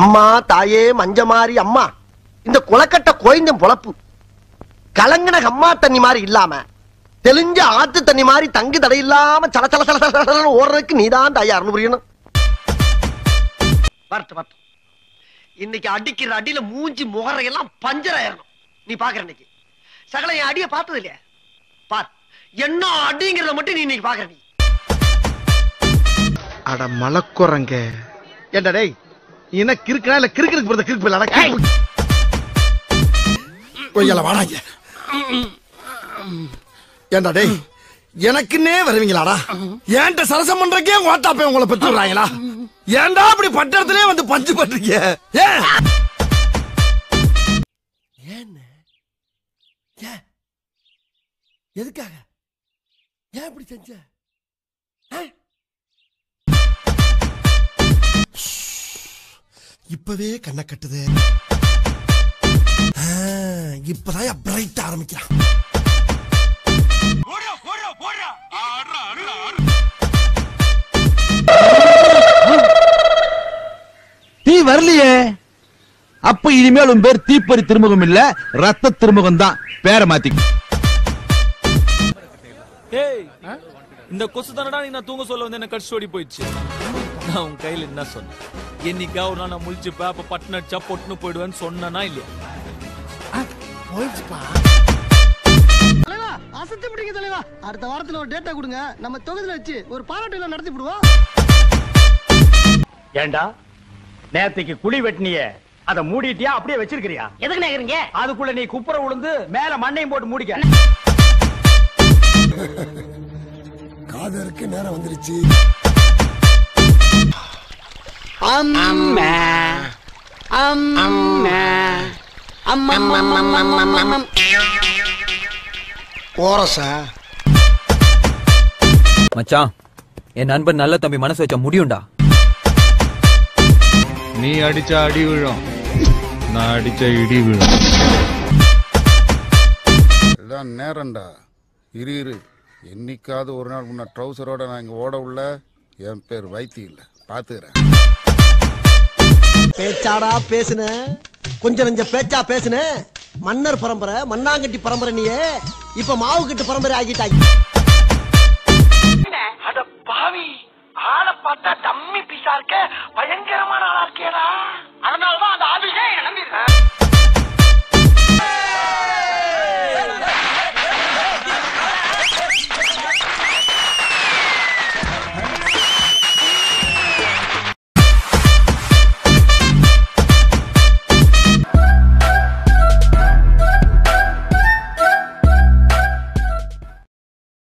அம்மா தாயே மஞ்சமாரி அம்மா. இந்த குளக்கட்ட கோயந்தம் பொழப்பு. கலங்கின அம்மா தண்ணி மாதிரி இல்லாம தெளிஞ்ச ஆத்து தண்ணி மாதிரி தங்கு தடை இல்லாம சல சல சல சல ஓடுறதுக்கு நீதான் தாயா அருள் புரியணும். வரட்டு வரட்டு இன்னைக்கு அடிக்கிற அடியில மூஞ்சி முகரையெல்லாம் பஞ்சர் ஆயிரணும். நீ பாக்குற இன்னைக்கு சகல என் அடிய பார்த்தது இல்லையா பார். என்ன அடிங்கிறத மட்டும் நீ இன்னைக்கு பாக்குற நீ அட மலக்குறங்க ஏண்டா டேய் எனக்கு இருக்குனா இல்ல கிறுக்கு போறது கிறுக்கு போயில கொய்யால வாடாங்க ஏண்டா டேய் எனக்குன்னே வருவீங்களாடா? ஏன்ட்ட சரசம் பண்றக்கே உங்க ஆத்தாப்பே உங்களை பெற்று விடுறாங்களா? ஏன்டா அப்படி பட்டத்திலே வந்து பஞ்சு பண்றீங்க? ஏன் ஏன்? எதுக்காக? ஏன் இப்படி செஞ்ச? இப்பவே கண்ணை கட்டுது. ஆ, இப்பதான் பிரைட் ஆரம்பிக்கிறான். தீ வரலையே. அப்ப இனிமேல் உன் பேர் தீப்பறி திருமுகம் இல்ல ரத்த திருமுகம் தான். பேரை மாத்தி. ஏய் இந்த கொசு தானடா நீ நான் தூங்க சொல்ல வந்து என்ன கடிச்சு ஓடி போயிடுச்சு. நான் உன் கையில என்ன சொன்னேன்? என்னைக்கா ஒரு நாள் நான் முழிச்சு பேப்ப பட்டு நடிச்சா பொட்டுன்னு போயிடுவேன்னு சொன்னனா இல்லையா? தலைவா அசத்தி பிடிங்க தலைவா. அடுத்த வாரத்துல ஒரு டேட்டா கொடுங்க. நம்ம தொகுதியில வச்சு ஒரு பாராட்டு விழா நடத்தி விடுவோம். ஏண்டா? நேத்துக்கு குழி வெட்டினியே. அத மூடிட்டியா? அப்படியே வச்சிருக்கிறியா? எதுக்கு நேக்குறீங்க? அதுக்குள்ள நீ குப்புற விழுந்து மேல மண்ணையும் போட்டு மூடிக்க. காதருக்கு நேரம் வந்துருச்சு. கோரசா மச்சான் என் நண்பன் நல்ல தம்பி மனசு வச்சா முடியும்டா. நீ அடிச்ச அடி விழும். நான் அடிச்ச இடி விழும். இதான் நேரம்டா. இரு இரு. என்னைக்காவது ஒரு நாள் முன்ன ட்ரௌசரோட நான் இங்க ஓட உள்ள என் பேர் வைத்தி இல்ல பாத்துக்கிறேன். பேச்சாடா பேசுன. கொஞ்சம் நெஞ்ச பேச்சா பேசுன. மன்னர் பரம்பரை மண்ணாங்கட்டி பரம்பரை நீயே. இப்ப மாவு கட்டு பரம்பரை ஆகிட்டாங்க அட பாவி. ஆளை பார்த்தா தம்மி பிசா இருக்க. பயங்கரமான ஆளா இருக்கேடா. அதனாலதான் அந்த ஆபீஸே நம்பி